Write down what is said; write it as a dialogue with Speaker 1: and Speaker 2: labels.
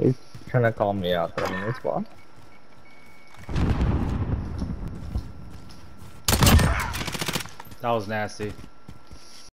Speaker 1: He's trying to call me out, but I'm this spot.
Speaker 2: That was nasty.